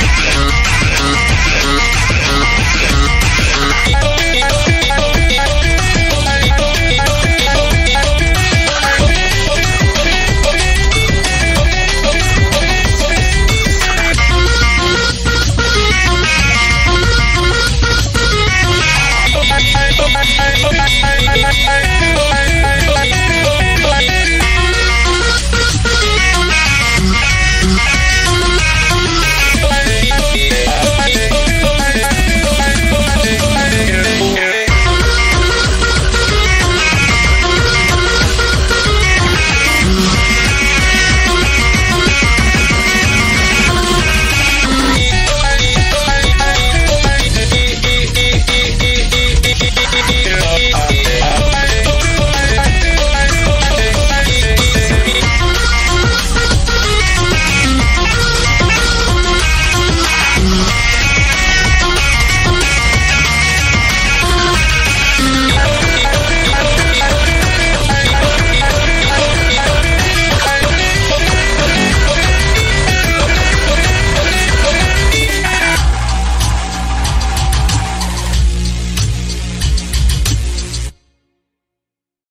Yeah.